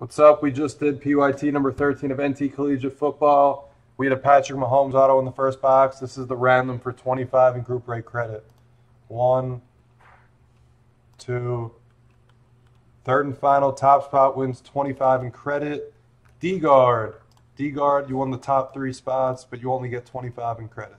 What's up? We just did PYT number 13 of NT Collegiate Football. We had a Patrick Mahomes auto in the first box. This is the random for 25 in group break credit. One, two, third and final. Top spot wins 25 in credit. D guard. D guard, you won the top three spots, but you only get 25 in credit.